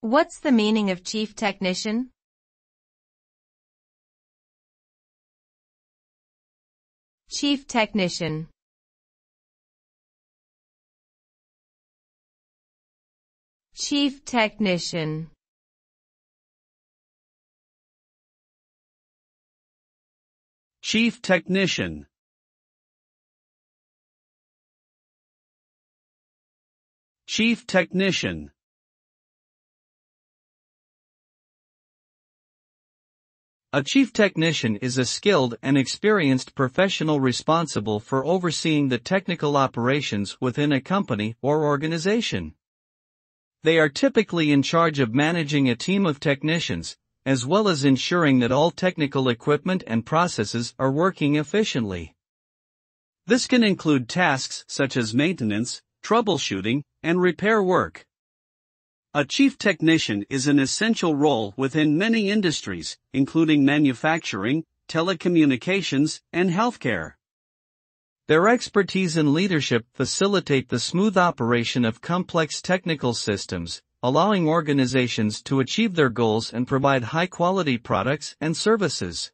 What's the meaning of chief technician? Chief technician. Chief technician. Chief technician. Chief technician. A chief technician is a skilled and experienced professional responsible for overseeing the technical operations within a company or organization. They are typically in charge of managing a team of technicians, as well as ensuring that all technical equipment and processes are working efficiently. This can include tasks such as maintenance, troubleshooting, and repair work. A chief technician is an essential role within many industries, including manufacturing, telecommunications, and healthcare. Their expertise and leadership facilitate the smooth operation of complex technical systems, allowing organizations to achieve their goals and provide high quality products and services.